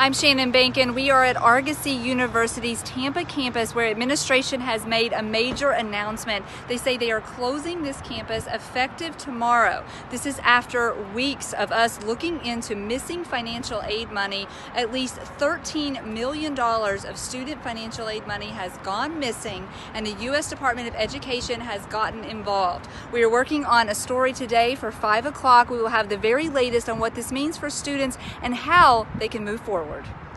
I'm Shannon Behnken. We are at Argosy University's Tampa campus where administration has made a major announcement. They say they are closing this campus effective tomorrow. This is after weeks of us looking into missing financial aid money. At least $13 million of student financial aid money has gone missing and the U.S. Department of Education has gotten involved. We are working on a story today for 5 o'clock. We will have the very latest on what this means for students and how they can move forward forward.